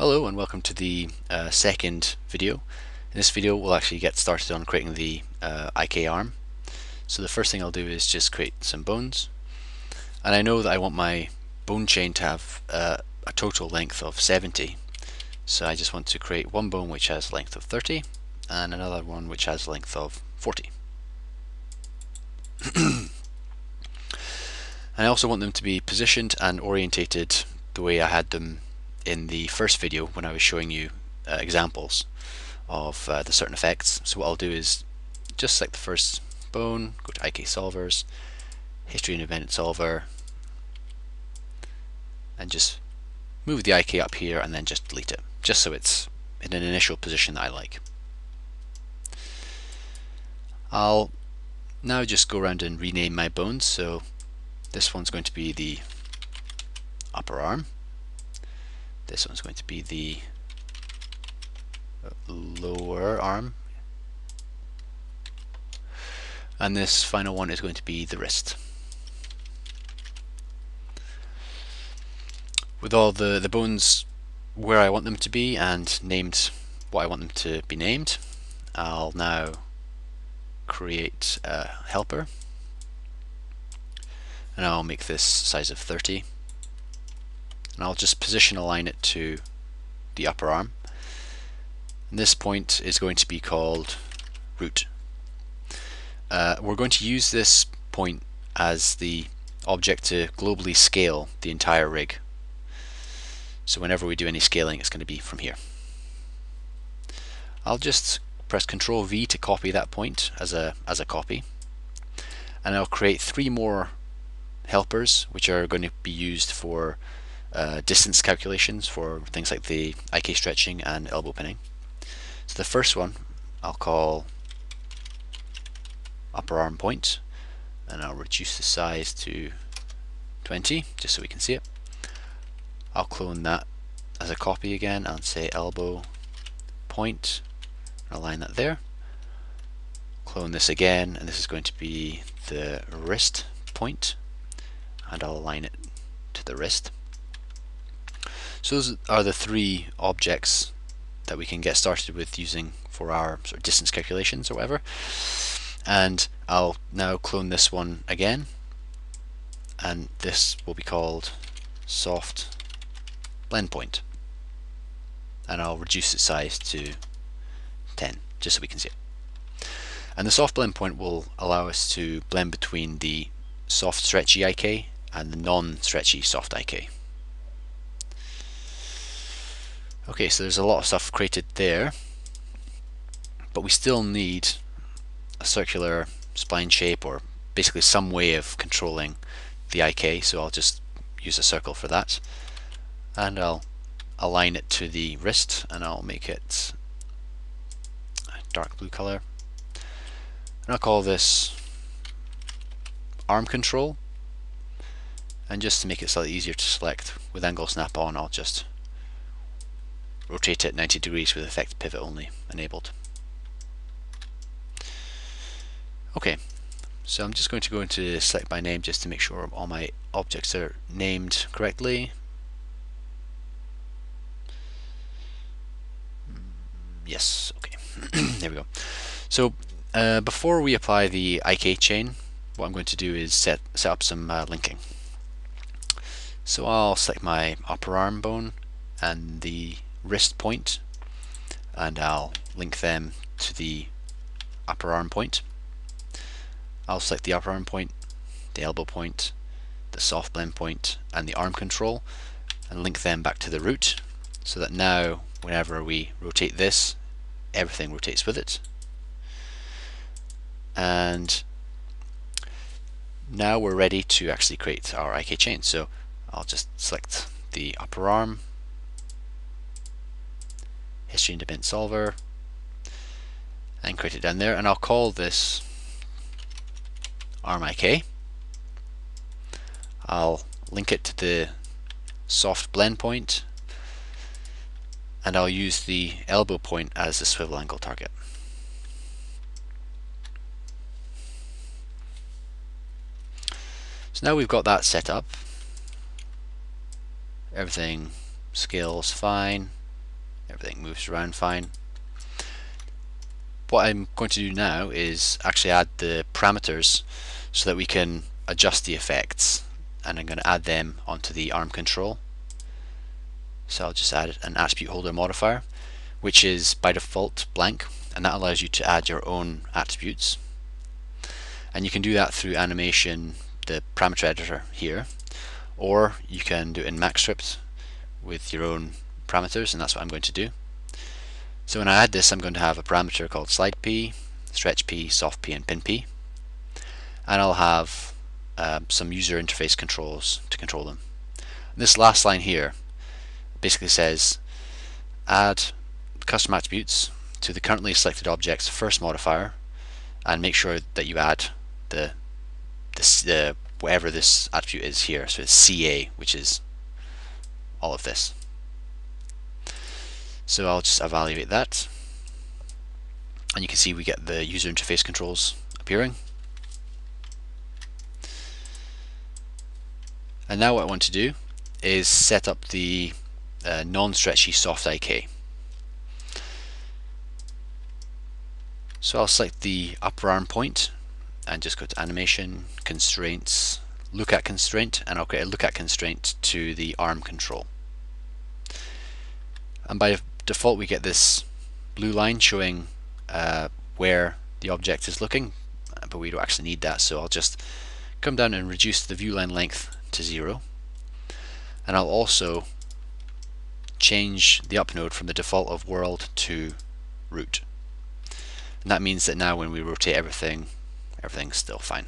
Hello and welcome to the uh, second video. In this video we'll actually get started on creating the uh, IK arm. So the first thing I'll do is just create some bones and I know that I want my bone chain to have uh, a total length of 70 so I just want to create one bone which has length of 30 and another one which has length of 40. and I also want them to be positioned and orientated the way I had them in the first video when I was showing you uh, examples of uh, the certain effects. So what I'll do is just select the first bone, go to IK solvers, history independent solver, and just move the IK up here and then just delete it, just so it's in an initial position that I like. I'll now just go around and rename my bones. So this one's going to be the upper arm. This one's going to be the lower arm. And this final one is going to be the wrist. With all the, the bones where I want them to be and named what I want them to be named, I'll now create a helper and I'll make this size of 30 and I'll just position align it to the upper arm. And this point is going to be called root. Uh, we're going to use this point as the object to globally scale the entire rig. So whenever we do any scaling it's going to be from here. I'll just press Ctrl V to copy that point as a as a copy and I'll create three more helpers which are going to be used for uh, distance calculations for things like the IK stretching and elbow pinning. So the first one I'll call upper arm point and I'll reduce the size to 20 just so we can see it. I'll clone that as a copy again and say elbow point align that there clone this again and this is going to be the wrist point and I'll align it to the wrist so those are the three objects that we can get started with using for our sort of distance calculations or whatever. And I'll now clone this one again and this will be called soft blend point. and I'll reduce its size to 10 just so we can see it. And the soft blend point will allow us to blend between the soft stretchy IK and the non-stretchy soft IK. Okay, so there's a lot of stuff created there, but we still need a circular spline shape or basically some way of controlling the IK, so I'll just use a circle for that. And I'll align it to the wrist and I'll make it a dark blue color. And I'll call this arm control. And just to make it slightly easier to select with angle snap on, I'll just rotate it 90 degrees with affect pivot only enabled. Okay, so I'm just going to go into select by name just to make sure all my objects are named correctly. Yes, okay, there we go. So uh, before we apply the IK chain, what I'm going to do is set, set up some uh, linking. So I'll select my upper arm bone and the wrist point and I'll link them to the upper arm point. I'll select the upper arm point, the elbow point, the soft blend point and the arm control and link them back to the root so that now whenever we rotate this everything rotates with it and now we're ready to actually create our IK chain so I'll just select the upper arm history independent solver and create it down there. And I'll call this armik I'll link it to the soft blend point and I'll use the elbow point as the swivel angle target. So now we've got that set up. Everything scales fine everything moves around fine. What I'm going to do now is actually add the parameters so that we can adjust the effects and I'm going to add them onto the ARM control. So I'll just add an attribute holder modifier which is by default blank and that allows you to add your own attributes and you can do that through animation the parameter editor here or you can do it in MaxScript with your own parameters and that's what I'm going to do. So when I add this I'm going to have a parameter called slide p, stretch p, soft p and pin p and I'll have uh, some user interface controls to control them. This last line here basically says add custom attributes to the currently selected object's first modifier and make sure that you add the, the, the whatever this attribute is here. So it's CA, which is all of this. So I'll just evaluate that. And you can see we get the user interface controls appearing. And now what I want to do is set up the uh, non-stretchy soft IK. So I'll select the upper arm point and just go to animation, constraints, look at constraint, and I'll create a look at constraint to the arm control. And by default we get this blue line showing uh, where the object is looking, but we don't actually need that, so I'll just come down and reduce the view line length to zero. And I'll also change the up node from the default of world to root. And that means that now when we rotate everything everything's still fine.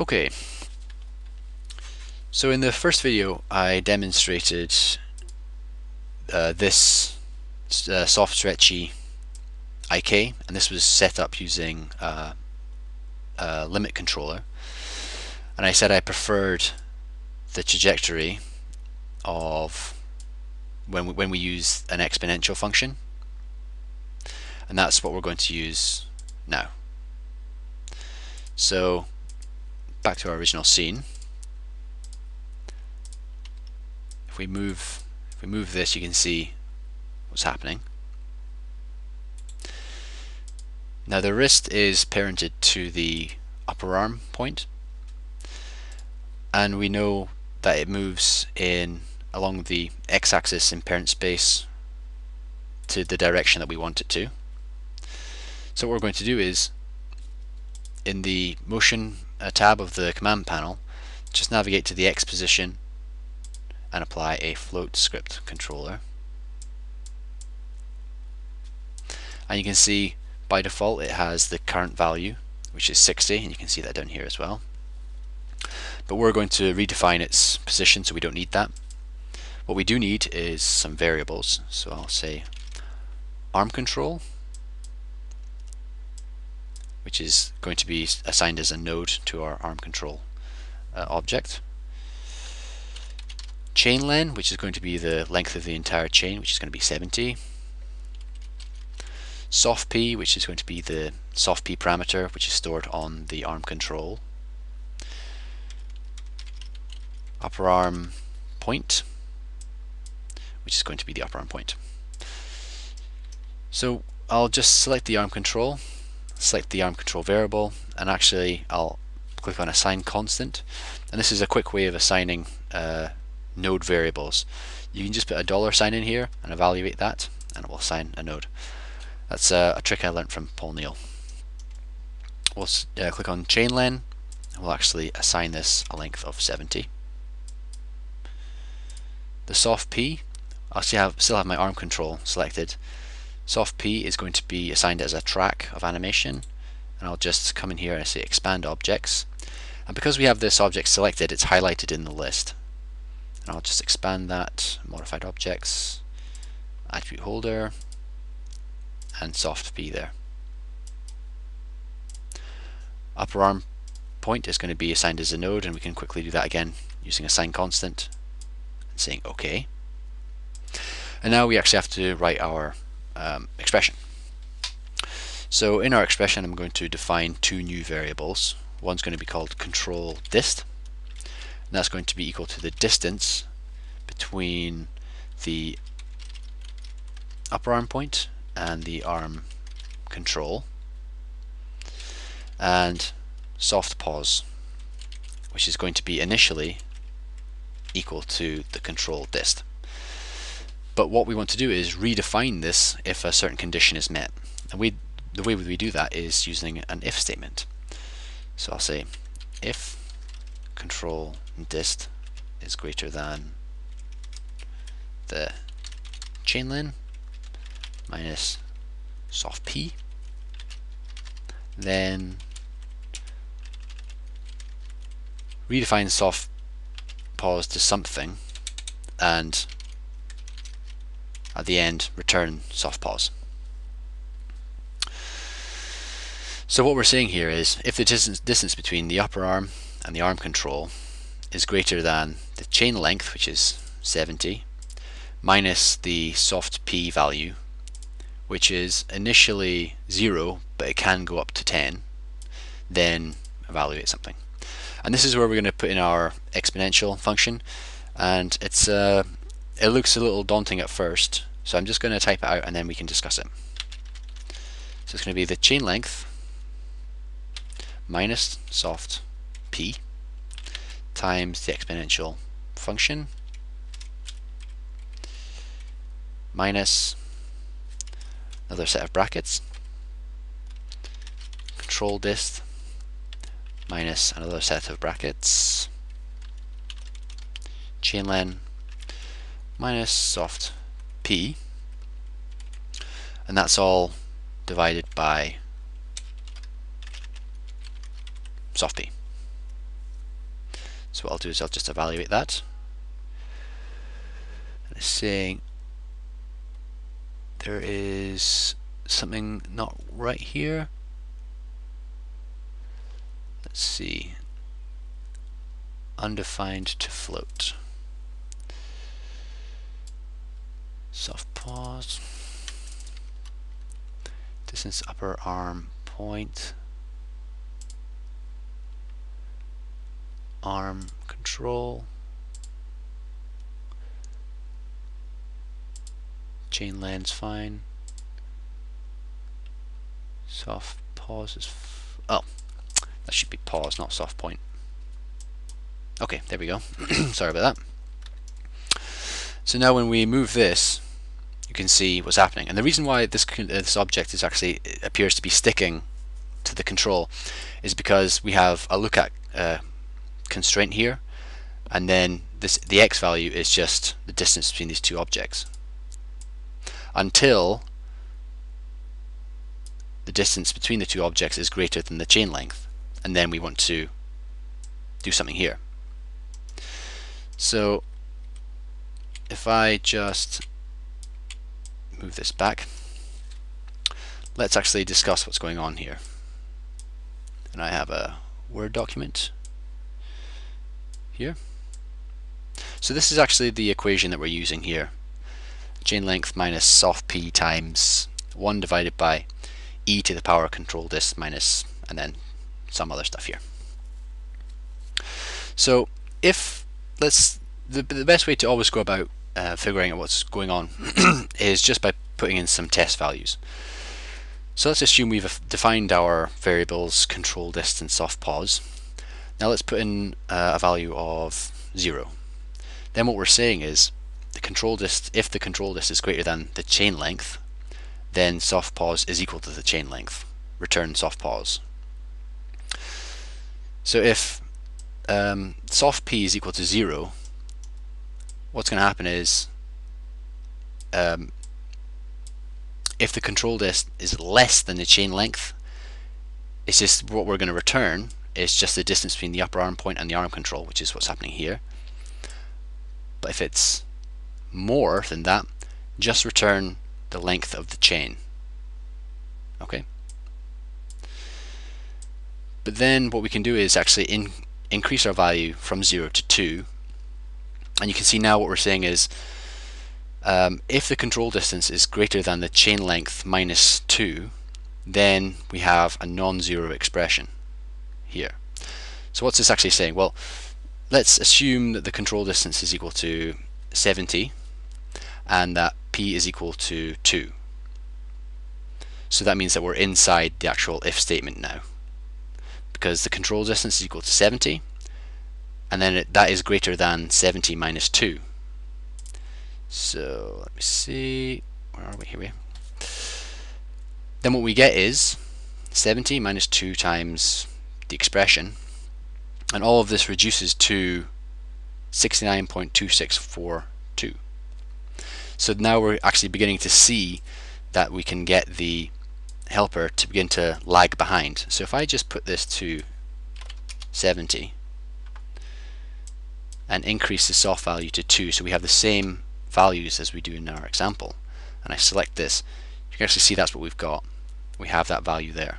Okay, so in the first video I demonstrated uh, this uh, soft stretchy IK and this was set up using uh, a limit controller and I said I preferred the trajectory of when we, when we use an exponential function and that's what we're going to use now. So back to our original scene. If we move if we move this you can see what's happening. Now the wrist is parented to the upper arm point and we know that it moves in along the x-axis in parent space to the direction that we want it to. So what we're going to do is in the motion uh, tab of the command panel just navigate to the X position and apply a float script controller. And you can see by default it has the current value which is 60 and you can see that down here as well. But we're going to redefine its position so we don't need that. What we do need is some variables. So I'll say arm control which is going to be assigned as a node to our arm control uh, object. Chain which is going to be the length of the entire chain, which is going to be 70. Soft p, which is going to be the soft p parameter, which is stored on the arm control. Upper arm point, which is going to be the upper arm point. So I'll just select the arm control select the arm control variable and actually I'll click on assign constant and this is a quick way of assigning uh, node variables. You can just put a dollar sign in here and evaluate that and it will assign a node. That's a, a trick I learned from Paul Neale. We'll uh, click on chain len and we'll actually assign this a length of 70 the soft P I still have, still have my arm control selected. Soft P is going to be assigned as a track of animation and I'll just come in here and say expand objects. And because we have this object selected it's highlighted in the list and I'll just expand that modified objects attribute holder and soft P there upper arm point is going to be assigned as a node and we can quickly do that again using assign constant and saying OK and now we actually have to write our um, expression. So in our expression I'm going to define two new variables. One's going to be called control dist and that's going to be equal to the distance between the upper arm point and the arm control and soft pos which is going to be initially equal to the control dist. But what we want to do is redefine this if a certain condition is met. And we, the way we do that is using an if statement. So I'll say if control dist is greater than the chain len minus soft p, then redefine soft pos to something and at the end return soft pos. So what we're saying here is if the distance, distance between the upper arm and the arm control is greater than the chain length which is 70 minus the soft p value which is initially 0 but it can go up to 10 then evaluate something. And this is where we're going to put in our exponential function. And it's uh, it looks a little daunting at first, so I'm just going to type it out and then we can discuss it. So it's going to be the chain length minus soft p times the exponential function minus another set of brackets control dist minus another set of brackets chain len minus soft p and that's all divided by soft p. So what I'll do is I'll just evaluate that. And it's saying there is something not right here. Let's see. Undefined to float. Soft pos. Distance upper arm point. Arm control. Chain lands fine. Soft pos is. oh, that should be pause not soft point. Okay, there we go. Sorry about that. So now when we move this, you can see what's happening. And the reason why this uh, this object is actually appears to be sticking to the control is because we have a look at uh, constraint here, and then this the x value is just the distance between these two objects. Until the distance between the two objects is greater than the chain length and then we want to do something here. So if I just move this back, let's actually discuss what's going on here. And I have a Word document here. So this is actually the equation that we're using here. Chain length minus soft p times 1 divided by e to the power control dist minus and then some other stuff here. So if let's the, the best way to always go about uh, figuring out what's going on is just by putting in some test values. So let's assume we've defined our variables control distance soft pos. Now let's put in uh, a value of 0. Then what we're saying is the control dist if the control dist is greater than the chain length then soft pos is equal to the chain length. Return soft pos. So if um, soft p is equal to 0, what's going to happen is um, if the control dist is less than the chain length, it's just what we're going to return is just the distance between the upper arm point and the arm control, which is what's happening here. But if it's more than that, just return the length of the chain. Okay. But then what we can do is actually in, increase our value from 0 to 2. And you can see now what we're saying is um, if the control distance is greater than the chain length minus 2, then we have a non-zero expression here. So what's this actually saying? Well, let's assume that the control distance is equal to 70 and that p is equal to 2. So that means that we're inside the actual if statement now because the control distance is equal to 70 and then it, that is greater than 70 minus 2. So let me see, where are we here? We then what we get is 70 minus 2 times the expression and all of this reduces to 69.2642. So now we're actually beginning to see that we can get the helper to begin to lag behind. So if I just put this to 70 and increase the soft value to 2 so we have the same values as we do in our example and I select this you can actually see that's what we've got we have that value there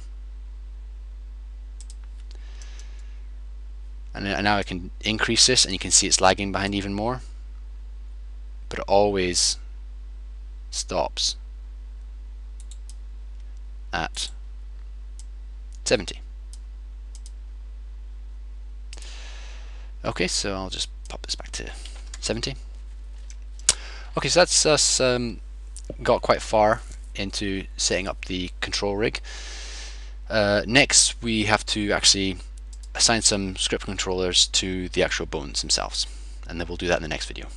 and now I can increase this and you can see it's lagging behind even more. But it always stops at 70 okay so I'll just pop this back to 70 okay so that's us um, got quite far into setting up the control rig. Uh, next we have to actually assign some script controllers to the actual bones themselves and then we'll do that in the next video